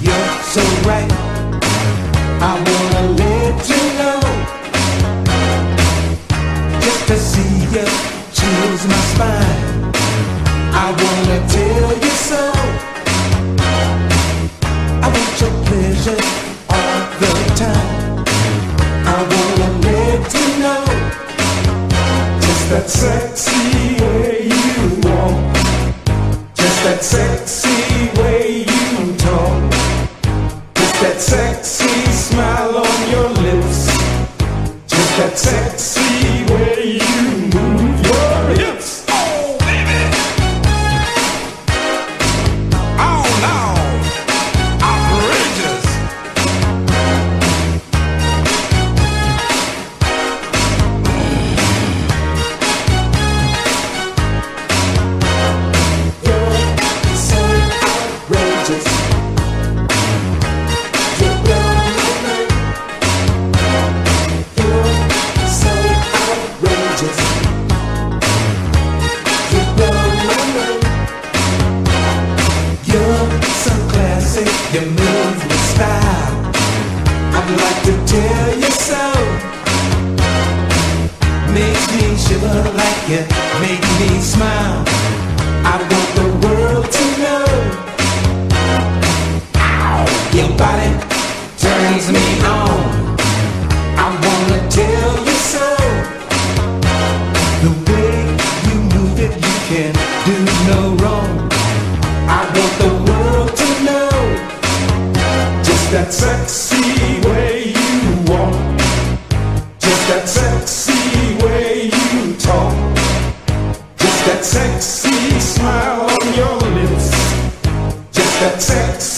you're so right. I wanna let you know, just to see you chills my spine. I wanna tell you so. I want your pleasure all the time. I wanna let you know, just that sexy way you walk. Just that sexy You move with style. I'd like to tell you so. Makes me shiver like you that sexy way you walk, just that sexy way you talk. Just that sexy smile on your lips. Just that sexy